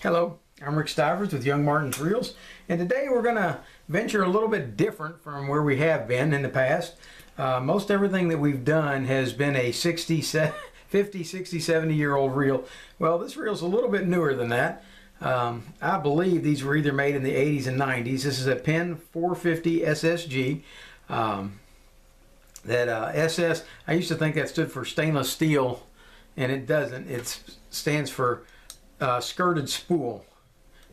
Hello, I'm Rick Stivers with Young Martin's Reels, and today we're going to venture a little bit different from where we have been in the past. Uh, most everything that we've done has been a 60, 50, 60, 70 year old reel. Well, this reel's a little bit newer than that. Um, I believe these were either made in the 80s and 90s. This is a Penn 450 SSG. Um, that uh, SS, I used to think that stood for stainless steel, and it doesn't. It stands for uh, skirted spool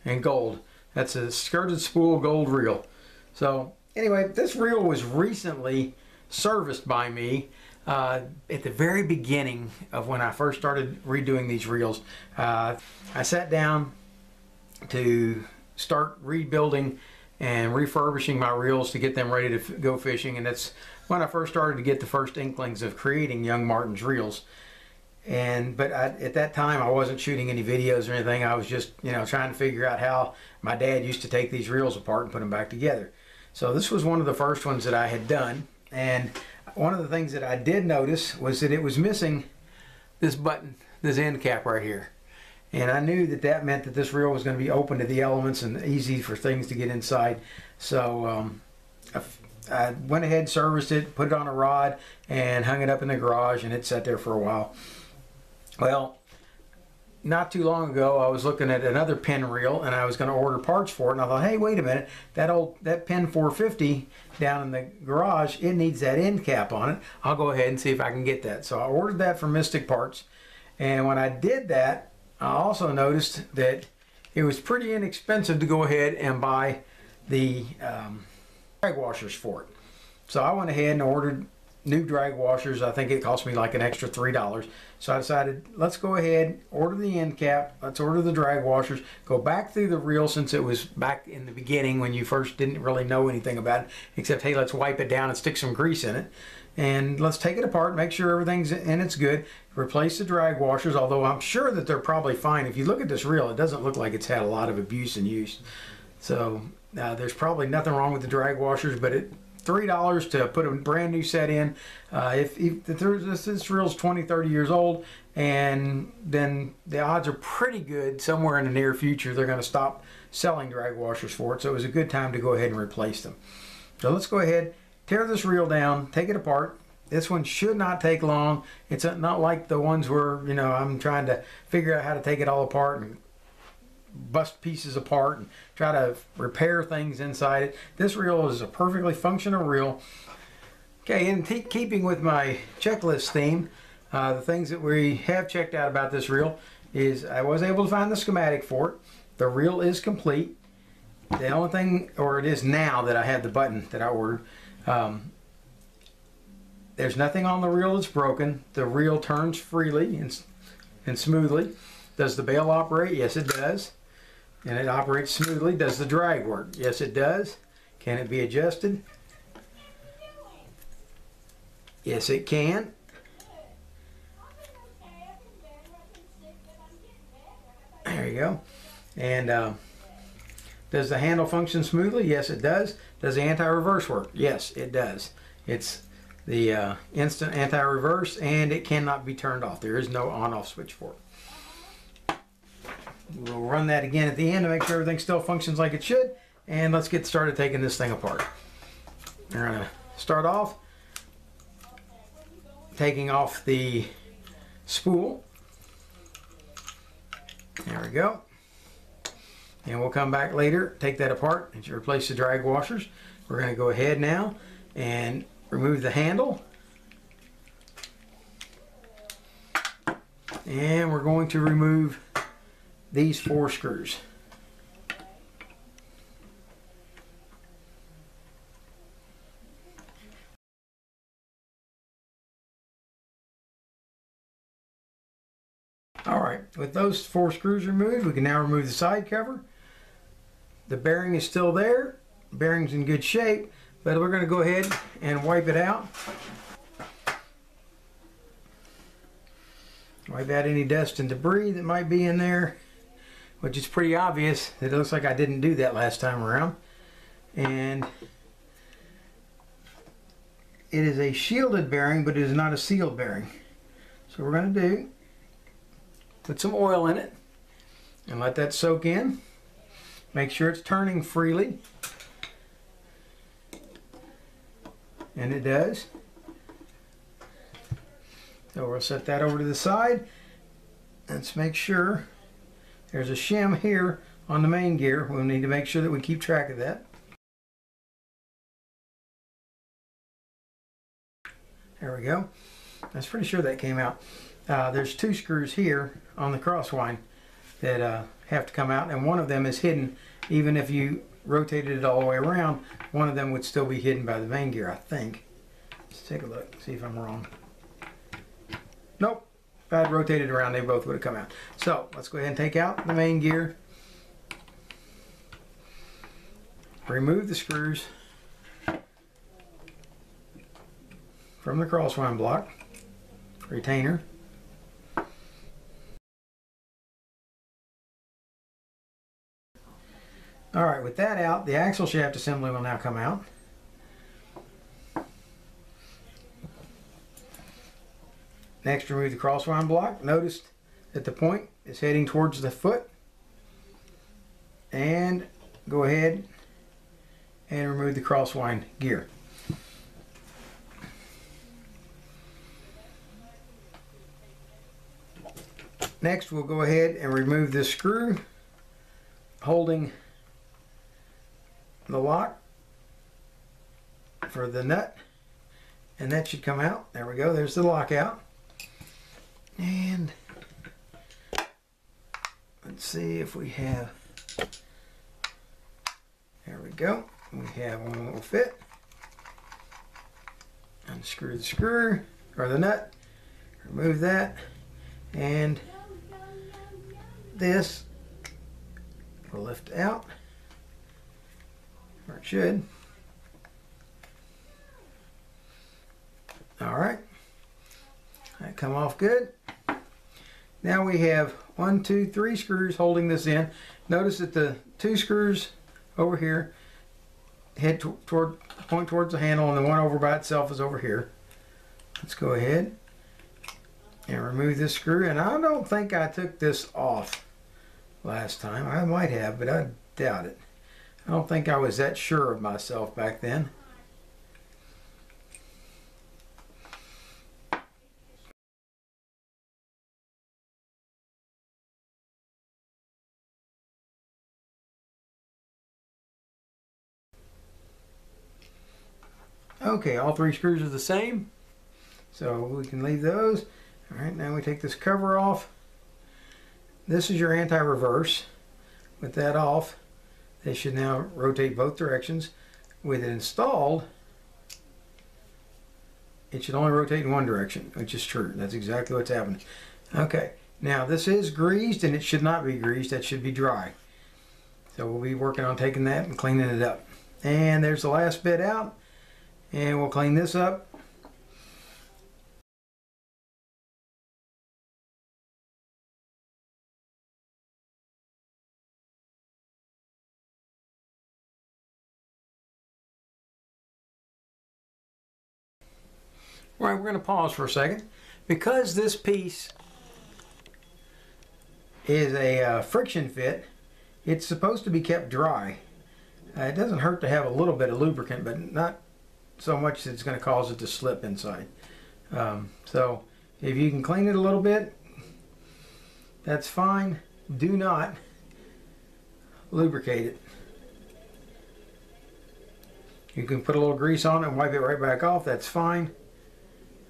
and gold. That's a skirted spool gold reel. So anyway, this reel was recently serviced by me uh, at the very beginning of when I first started redoing these reels. Uh, I sat down to start rebuilding and refurbishing my reels to get them ready to go fishing and that's when I first started to get the first inklings of creating Young Martin's reels and but I, at that time I wasn't shooting any videos or anything. I was just you know trying to figure out how my dad used to take these reels apart and put them back together. So this was one of the first ones that I had done. And one of the things that I did notice was that it was missing this button this end cap right here. And I knew that that meant that this reel was going to be open to the elements and easy for things to get inside. So um, I, I went ahead serviced it put it on a rod and hung it up in the garage and it sat there for a while well, not too long ago, I was looking at another Penn reel, and I was going to order parts for it. And I thought, hey, wait a minute, that old that Penn 450 down in the garage, it needs that end cap on it. I'll go ahead and see if I can get that. So I ordered that from Mystic Parts, and when I did that, I also noticed that it was pretty inexpensive to go ahead and buy the um, drag washers for it. So I went ahead and ordered new drag washers. I think it cost me like an extra $3. So I decided, let's go ahead, order the end cap, let's order the drag washers, go back through the reel since it was back in the beginning when you first didn't really know anything about it, except, hey, let's wipe it down and stick some grease in it. And let's take it apart, make sure everything's in it's good. Replace the drag washers, although I'm sure that they're probably fine. If you look at this reel, it doesn't look like it's had a lot of abuse and use. So uh, there's probably nothing wrong with the drag washers, but it three dollars to put a brand new set in. Uh, if, if, this, this reel's 20, 30 years old, and then the odds are pretty good somewhere in the near future they're going to stop selling drag washers for it. So it was a good time to go ahead and replace them. So let's go ahead, tear this reel down, take it apart. This one should not take long. It's not like the ones where, you know, I'm trying to figure out how to take it all apart and bust pieces apart and try to repair things inside it. This reel is a perfectly functional reel. Okay, in keeping with my checklist theme, uh, the things that we have checked out about this reel is I was able to find the schematic for it. The reel is complete. The only thing, or it is now that I have the button that I ordered, um, there's nothing on the reel that's broken. The reel turns freely and, and smoothly. Does the bail operate? Yes, it does and it operates smoothly. Does the drag work? Yes, it does. Can it be adjusted? Yes, it can. There you go. And uh, does the handle function smoothly? Yes, it does. Does the anti-reverse work? Yes, it does. It's the uh, instant anti-reverse and it cannot be turned off. There is no on-off switch for it. We'll run that again at the end to make sure everything still functions like it should. And let's get started taking this thing apart. We're to start off taking off the spool. There we go. And we'll come back later, take that apart and replace the drag washers. We're to go ahead now and remove the handle. And we're going to remove these four screws. All right, with those four screws removed, we can now remove the side cover. The bearing is still there. The bearing's in good shape, but we're going to go ahead and wipe it out. Wipe out any dust and debris that might be in there which is pretty obvious. It looks like I didn't do that last time around. And it is a shielded bearing, but it is not a sealed bearing. So we're going to do, put some oil in it, and let that soak in. Make sure it's turning freely. And it does. So we'll set that over to the side. Let's make sure there's a shim here on the main gear. We'll need to make sure that we keep track of that. There we go. I was pretty sure that came out. Uh, there's two screws here on the crosswind that uh, have to come out and one of them is hidden even if you rotated it all the way around one of them would still be hidden by the main gear I think let's take a look see if I'm wrong nope I had rotated around they both would have come out. So let's go ahead and take out the main gear. Remove the screws from the crosswind block. Retainer. All right, with that out, the axle shaft assembly will now come out. Next, remove the crosswind block. Notice that the point is heading towards the foot. And go ahead and remove the crosswind gear. Next, we'll go ahead and remove this screw holding the lock for the nut and that should come out there we go there's the lockout and let's see if we have there we go we have one that will fit unscrew the screw or the nut remove that and this will lift out or it should. All right. Come off good. Now we have one, two, three screws holding this in. Notice that the two screws over here head toward point towards the handle and the one over by itself is over here. Let's go ahead and remove this screw. And I don't think I took this off last time. I might have, but I doubt it. I don't think I was that sure of myself back then. Okay, all three screws are the same. So we can leave those. All right, now we take this cover off. This is your anti-reverse. With that off, they should now rotate both directions. With it installed, it should only rotate in one direction, which is true. That's exactly what's happening. Okay, now this is greased and it should not be greased. That should be dry. So we'll be working on taking that and cleaning it up. And there's the last bit out. And we'll clean this up All right, we're going to pause for a second. Because this piece is a uh, friction fit, it's supposed to be kept dry. Uh, it doesn't hurt to have a little bit of lubricant, but not so much that it's going to cause it to slip inside. Um, so if you can clean it a little bit, that's fine. Do not lubricate it. You can put a little grease on it and wipe it right back off. That's fine.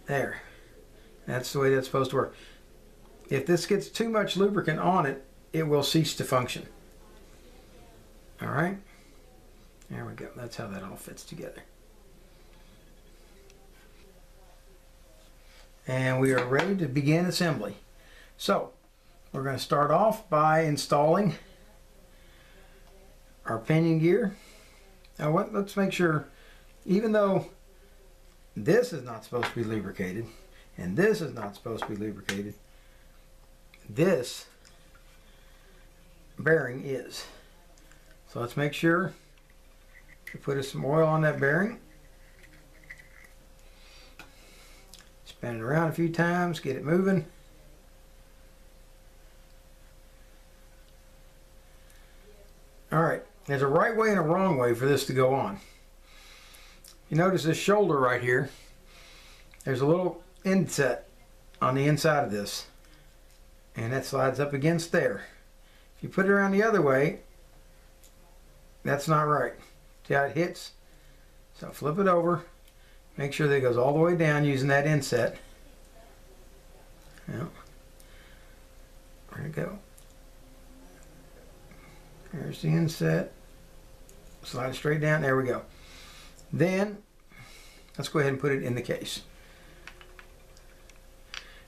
There. That's the way that's supposed to work. If this gets too much lubricant on it, it will cease to function. All right. There we go. That's how that all fits together. And we are ready to begin assembly. So, we're going to start off by installing our pinion gear. Now, what, let's make sure, even though this is not supposed to be lubricated. And this is not supposed to be lubricated. This bearing is. So let's make sure to put some oil on that bearing. Spin it around a few times, get it moving. Alright, there's a right way and a wrong way for this to go on. You notice this shoulder right here, there's a little inset on the inside of this and that slides up against there. If you put it around the other way, that's not right. See how it hits? So flip it over, make sure that it goes all the way down using that inset. There we go. There's the inset. Slide it straight down. There we go. Then, let's go ahead and put it in the case.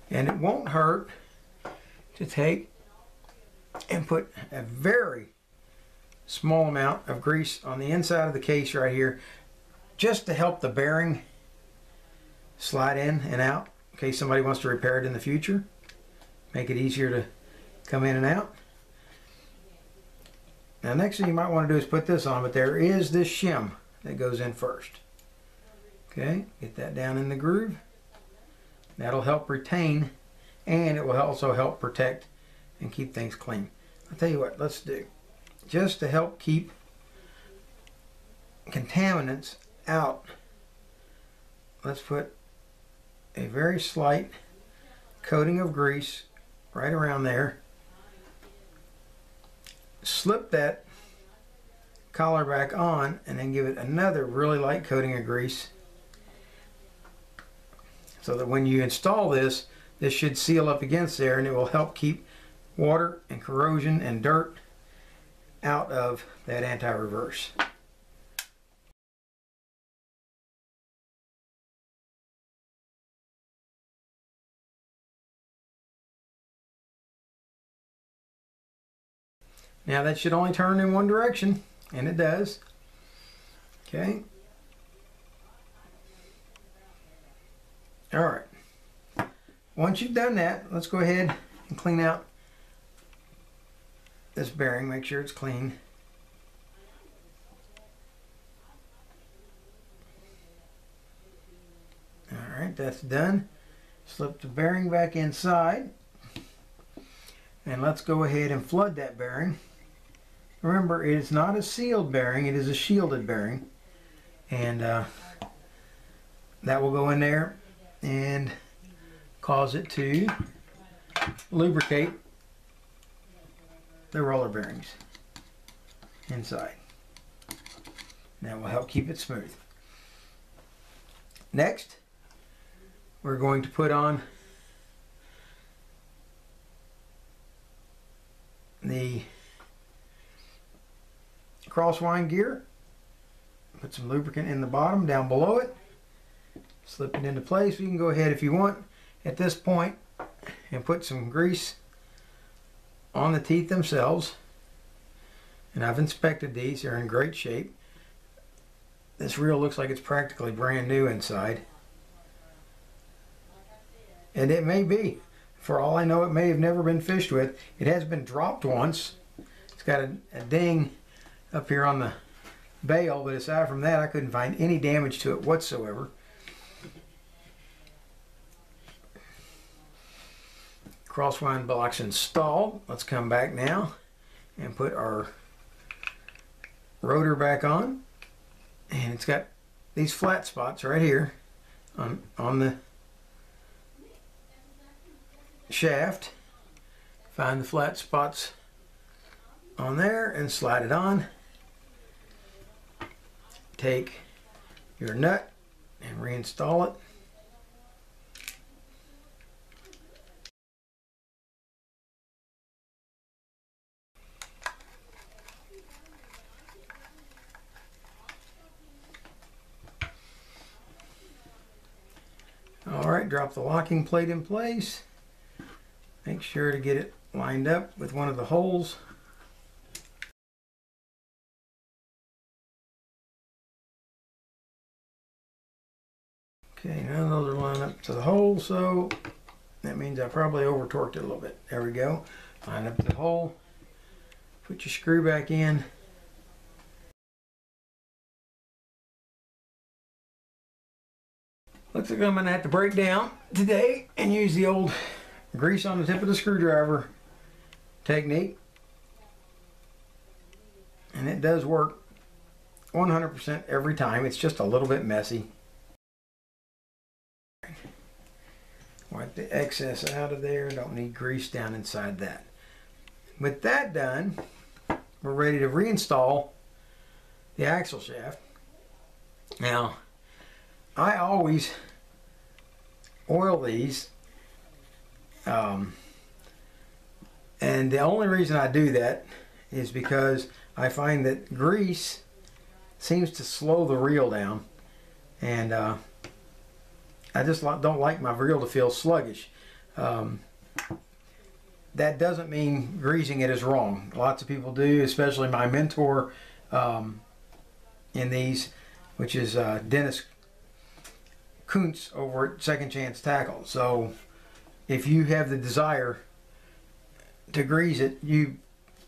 And it won't hurt to take and put a very small amount of grease on the inside of the case right here just to help the bearing slide in and out in case somebody wants to repair it in the future make it easier to come in and out now next thing you might want to do is put this on but there is this shim that goes in first okay get that down in the groove that'll help retain and it will also help protect and keep things clean. I'll tell you what, let's do. Just to help keep contaminants out, let's put a very slight coating of grease right around there. Slip that collar back on and then give it another really light coating of grease so that when you install this this should seal up against there and it will help keep water and corrosion and dirt out of that anti-reverse. Now that should only turn in one direction, and it does. Okay. All right. Once you've done that, let's go ahead and clean out this bearing. Make sure it's clean. Alright, that's done. Slip the bearing back inside. And let's go ahead and flood that bearing. Remember, it is not a sealed bearing, it is a shielded bearing. And uh, that will go in there and cause it to lubricate the roller bearings inside. That will help keep it smooth. Next, we're going to put on the crosswind gear. Put some lubricant in the bottom down below it. Slip it into place. You can go ahead if you want at this point and put some grease on the teeth themselves. And I've inspected these, they're in great shape. This reel looks like it's practically brand new inside. And it may be. For all I know, it may have never been fished with. It has been dropped once. It's got a, a ding up here on the bail, but aside from that, I couldn't find any damage to it whatsoever. crosswind blocks installed. Let's come back now and put our rotor back on. And it's got these flat spots right here on, on the shaft. Find the flat spots on there and slide it on. Take your nut and reinstall it. All right, drop the locking plate in place. Make sure to get it lined up with one of the holes. To the hole, so that means I probably over torqued it a little bit. There we go. Line up the hole. Put your screw back in. Looks like I'm going to have to break down today and use the old grease on the tip of the screwdriver technique. And it does work 100% every time. It's just a little bit messy. The excess out of there. Don't need grease down inside that. With that done, we're ready to reinstall the axle shaft. Now, I always oil these um, and the only reason I do that is because I find that grease seems to slow the reel down and uh, I just don't like my reel to feel sluggish. Um, that doesn't mean greasing it is wrong. Lots of people do, especially my mentor um, in these, which is uh, Dennis Kuntz over at Second Chance Tackle. So if you have the desire to grease it, you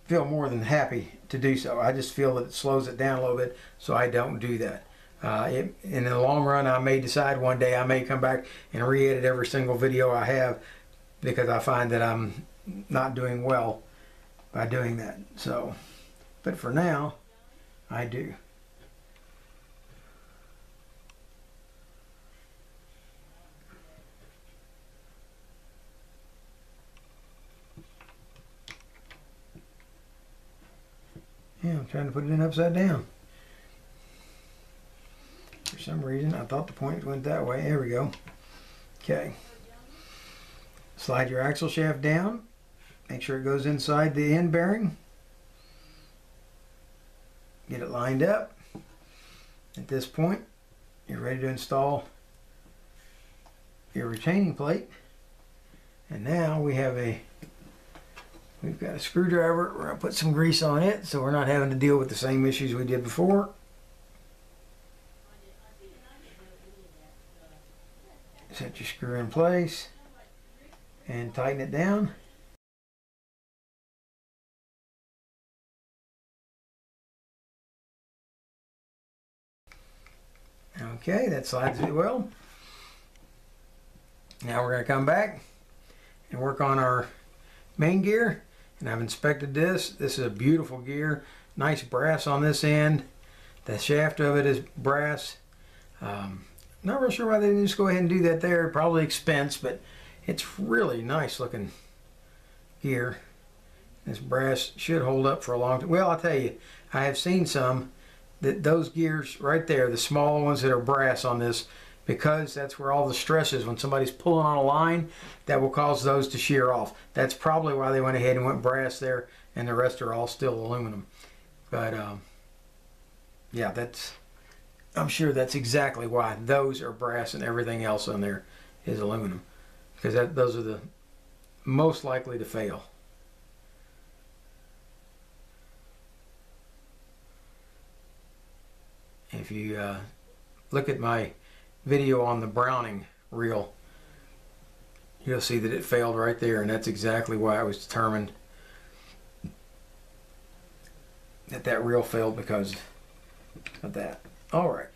feel more than happy to do so. I just feel that it slows it down a little bit, so I don't do that. Uh, it, in the long run, I may decide one day I may come back and re-edit every single video I have because I find that I'm not doing well by doing that. So, but for now, I do. Yeah, I'm trying to put it in upside down. For some reason, I thought the point went that way. There we go. Okay. Slide your axle shaft down. Make sure it goes inside the end bearing. Get it lined up. At this point, you're ready to install your retaining plate. And now we have a We've got a screwdriver. We're to put some grease on it so we're not having to deal with the same issues we did before. Set your screw in place and tighten it down. Okay, that slides it well. Now we're going to come back and work on our main gear and I've inspected this. This is a beautiful gear. Nice brass on this end. The shaft of it is brass. Um, not real sure why they didn't just go ahead and do that there. Probably expense, but it's really nice looking gear. This brass should hold up for a long time. Well, I'll tell you, I have seen some that those gears right there, the small ones that are brass on this, because that's where all the stress is. When somebody's pulling on a line, that will cause those to shear off. That's probably why they went ahead and went brass there, and the rest are all still aluminum. But um, yeah, that's I'm sure that's exactly why those are brass and everything else on there is aluminum, because that, those are the most likely to fail. If you uh, look at my video on the Browning reel, you'll see that it failed right there, and that's exactly why I was determined that that reel failed because of that. All right.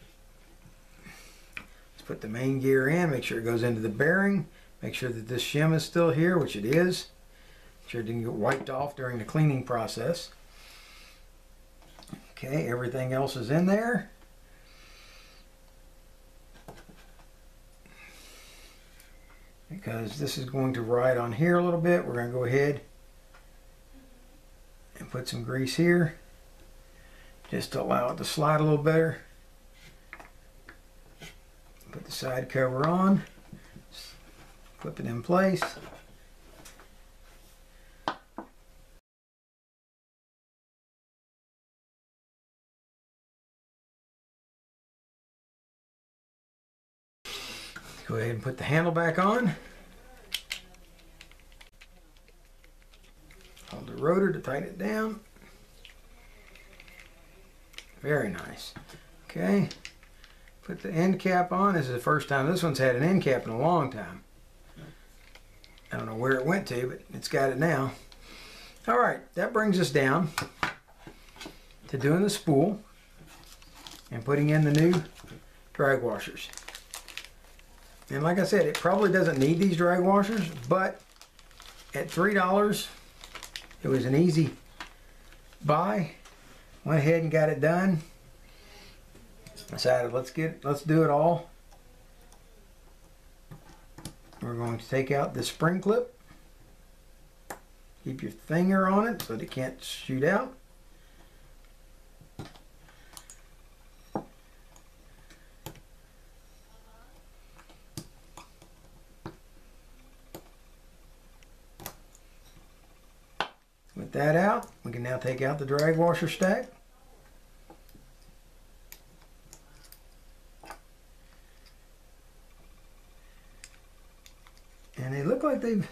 Let's put the main gear in, make sure it goes into the bearing, make sure that this shim is still here, which it is. Make sure it didn't get wiped off during the cleaning process. Okay, everything else is in there. because this is going to ride on here a little bit. We're going to go ahead and put some grease here just to allow it to slide a little better. Put the side cover on, flip it in place. Go ahead and put the handle back on. Hold the rotor to tighten it down. Very nice. Okay. Put the end cap on. This is the first time. This one's had an end cap in a long time. I don't know where it went to, but it's got it now. All right, that brings us down to doing the spool and putting in the new drag washers. And like I said, it probably doesn't need these drag washers, but at $3, it was an easy buy. went ahead and got it done. Decided let's get let's do it all. We're going to take out this spring clip. Keep your finger on it so it can't shoot out. With that out, we can now take out the drag washer stack. And they look like they've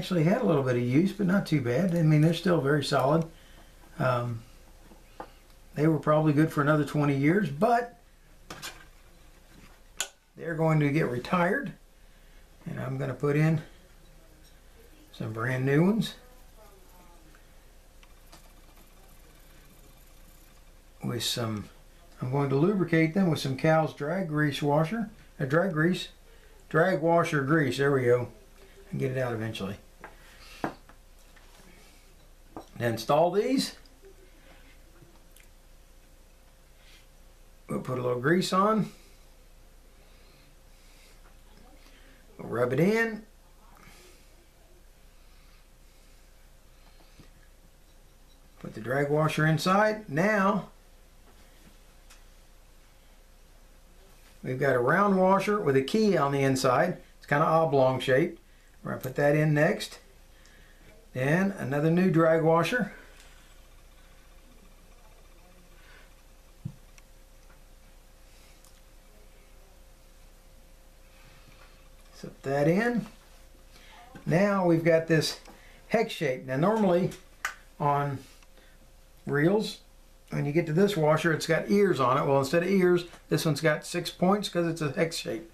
actually had a little bit of use, but not too bad. I mean, they're still very solid. Um, they were probably good for another 20 years, but they're going to get retired. And I'm going to put in some brand new ones. With some, I'm going to lubricate them with some Cal's drag grease washer, a drag grease, drag washer grease. There we go. And get it out eventually. Install these. We'll put a little grease on. We'll rub it in. Put the drag washer inside. Now, we've got a round washer with a key on the inside. It's kind of oblong shaped. We're going to put that in next. Then another new drag washer. Set that in. Now we've got this hex shape. Now normally on reels. When you get to this washer, it's got ears on it. Well, instead of ears, this one's got six points because it's a hex shape.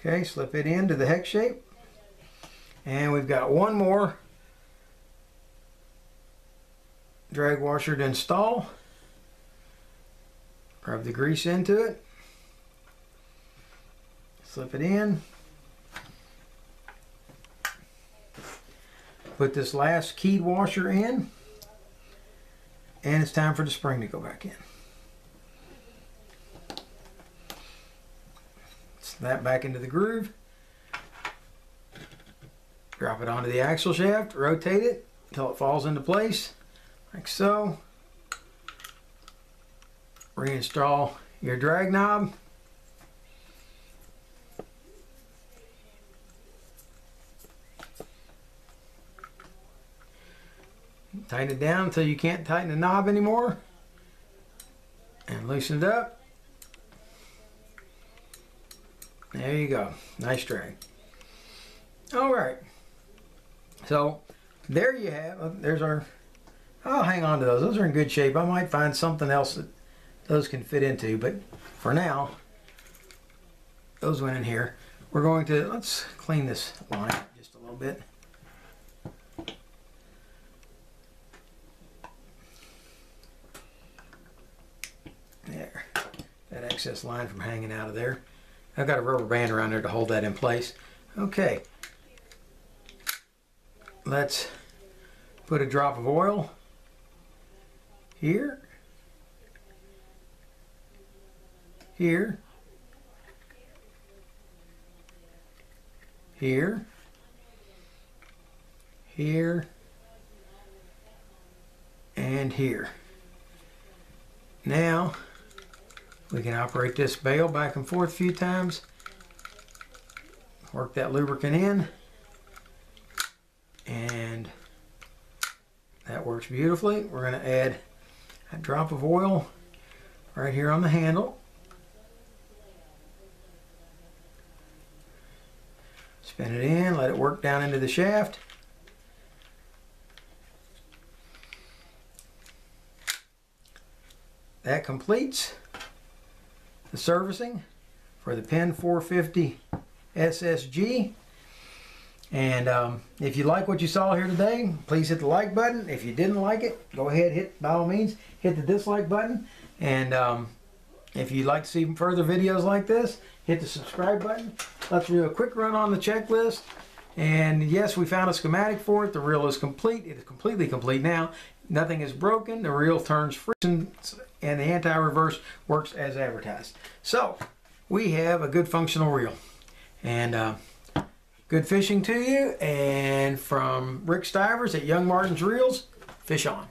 Okay, slip it into the hex shape. And we've got one more drag washer to install. Rub the grease into it. Slip it in. Put this last keyed washer in. And it's time for the spring to go back in. Snap back into the groove. Drop it onto the axle shaft, rotate it until it falls into place, like so. Reinstall your drag knob. Tighten it down until you can't tighten the knob anymore. And loosen it up. There you go. Nice drag. All right. So there you have, uh, there's our, I'll hang on to those. Those are in good shape. I might find something else that those can fit into, but for now, those went in here. We're going to, let's clean this line just a little bit. There, that excess line from hanging out of there. I've got a rubber band around there to hold that in place. Okay, let's put a drop of oil here, here, here, here, and here. Now, we can operate this bail back and forth a few times. Work that lubricant in. And works beautifully. We're going to add a drop of oil right here on the handle. Spin it in, let it work down into the shaft. That completes the servicing for the Penn 450 SSG. And um, if you like what you saw here today, please hit the like button. If you didn't like it, go ahead, hit by all means, hit the dislike button. And um, if you'd like to see further videos like this, hit the subscribe button. Let's do a quick run on the checklist. And yes, we found a schematic for it. The reel is complete. It is completely complete now. Nothing is broken. The reel turns free and the anti-reverse works as advertised. So we have a good functional reel. And uh, Good fishing to you. And from Rick Stivers at Young Martin's Reels, fish on.